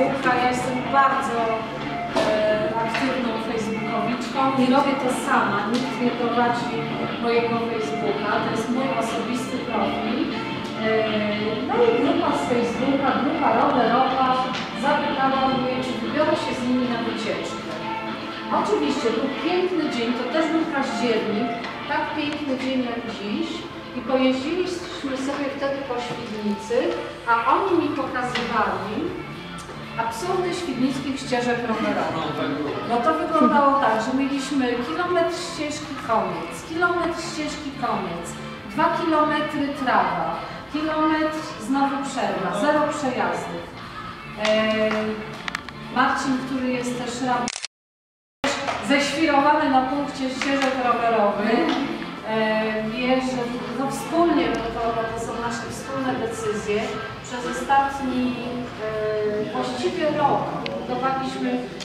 Facebooka. Ja jestem bardzo e, aktywną facebookowiczką i robię to sama. Nikt nie prowadzi mojego Facebooka. To jest mój osobisty profil. E, no i grupa z Facebooka, grupa rowerowa zapytała mnie, czy wybiorę się z nimi na wycieczkę. Oczywiście był piękny dzień, to też był październik, tak piękny dzień jak dziś i pojeździliśmy sobie wtedy po Świdnicy, a oni mi pokazywali absurdy świdnickich ścieżek rowerowych. No to wyglądało tak, że mieliśmy kilometr ścieżki koniec, kilometr ścieżki koniec, dwa kilometry trawa, kilometr znowu przerwa, zero przejazdów. Eee, Marcin, który jest też rabinem, ześwirowany na punkcie ścieżek rowerowych, e, wie, że no wspólnie, bo to, to są nasze wspólne decyzje, przez ostatni e, właściwie rok. Prowadziliśmy